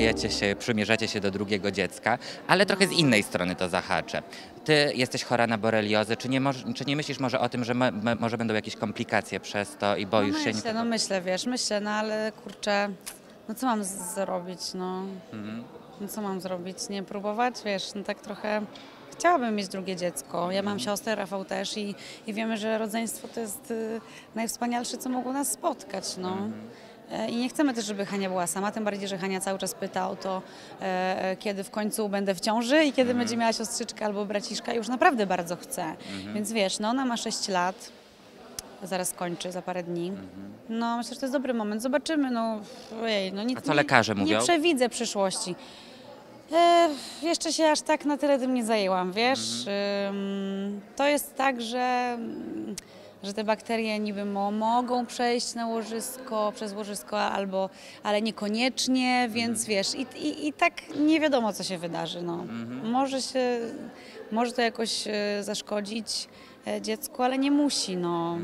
szykujecie się, przymierzacie się do drugiego dziecka, ale trochę z innej strony to zahaczę. Ty jesteś chora na boreliozę, czy nie, czy nie myślisz może o tym, że mo- mo- może będą jakieś komplikacje przez to i boisz no się? myślę, no myślę, wiesz, myślę, no ale kurczę, no co mam zrobić, no. Mhm. No co mam zrobić, nie próbować, wiesz, no tak trochę... Chciałabym mieć drugie dziecko. Ja mam siostrę, Rafał też i, i wiemy, że rodzeństwo to jest y, najwspanialsze, co mogło nas spotkać, no. I nie chcemy też, żeby Hania była sama, tym bardziej, że Hania cały czas pyta o to, e, e, kiedy w końcu będę w ciąży i kiedy będzie miała siostrzyczkę albo braciszka. Już naprawdę bardzo chce. Więc wiesz, no ona ma 6 lat, zaraz kończy, za parę dni. No myślę, że to jest dobry moment. Zobaczymy, no ojej, no nic, A co lekarze nie, mówią? Nie przewidzę przyszłości. E, jeszcze się aż tak na tyle tym nie zajęłam, wiesz. Ym, to jest tak, że, mm, że te bakterie niby mo, mogą przejść na łożysko, przez łożysko, albo, ale niekoniecznie, więc wiesz, i, i, i tak nie wiadomo, co się wydarzy. No. Może się, może to jakoś e, zaszkodzić e, dziecku, ale nie musi, no.